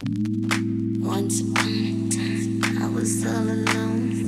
Once upon a time, I was all alone.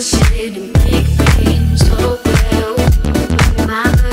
Shouldn't make things so well. My